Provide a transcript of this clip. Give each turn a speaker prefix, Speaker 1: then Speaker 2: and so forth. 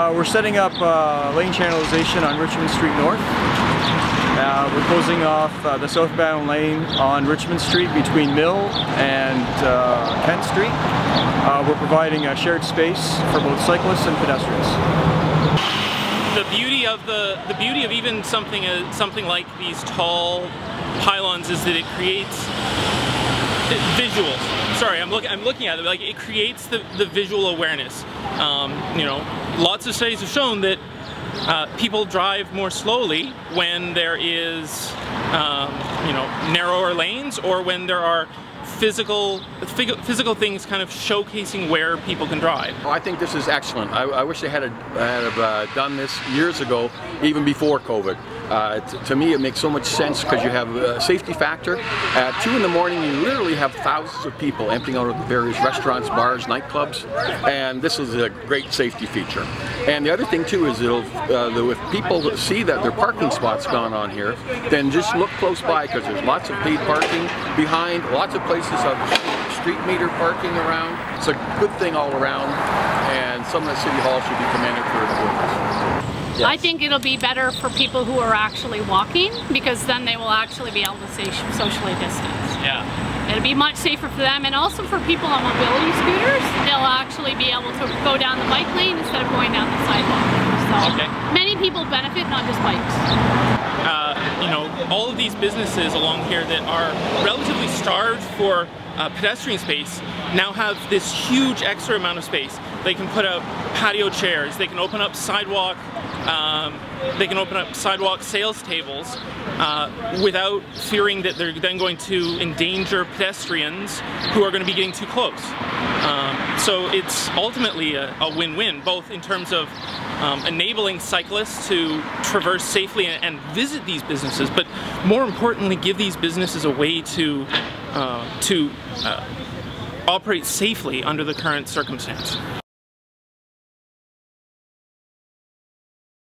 Speaker 1: Uh, we're setting up uh, lane channelization on Richmond Street North. Uh, we're closing off uh, the southbound lane on Richmond Street between Mill and uh, Kent Street. Uh, we're providing a shared space for both cyclists and pedestrians.
Speaker 2: The beauty of the the beauty of even something something like these tall pylons is that it creates visuals. Sorry, I'm looking I'm looking at it like it creates the the visual awareness. Um, you know, lots of studies have shown that uh, people drive more slowly when there is, um, you know, narrower lanes or when there are physical physical things kind of showcasing where people can drive.
Speaker 3: Oh, I think this is excellent. I, I wish they had, a, had uh, done this years ago, even before COVID. Uh, to me, it makes so much sense because you have a safety factor. At 2 in the morning, you literally have thousands of people emptying out of the various restaurants, bars, nightclubs, and this is a great safety feature. And the other thing too is it'll, uh, if people see that their parking spot's gone on here, then just look close by because there's lots of paid parking behind, lots of places of street meter parking around. It's a good thing all around, and some of the City Hall should be commended for its work.
Speaker 4: Yes. I think it'll be better for people who are actually walking because then they will actually be able to stay socially distanced.
Speaker 2: Yeah.
Speaker 4: It'll be much safer for them and also for people on mobility scooters. They'll actually be able to go down the bike lane instead of going down the sidewalk. So
Speaker 2: okay.
Speaker 4: many people benefit, not just bikes.
Speaker 2: Uh, you know, all of these businesses along here that are relatively starved for uh, pedestrian space now have this huge extra amount of space. They can put up patio chairs, they can open up sidewalk um, they can open up sidewalk sales tables uh, without fearing that they're then going to endanger pedestrians who are going to be getting too close. Um, so it's ultimately a win-win, both in terms of um, enabling cyclists to traverse safely and, and, visit these businesses, but more importantly, give these businesses a way to uh, to uh, operate safely under the current circumstance.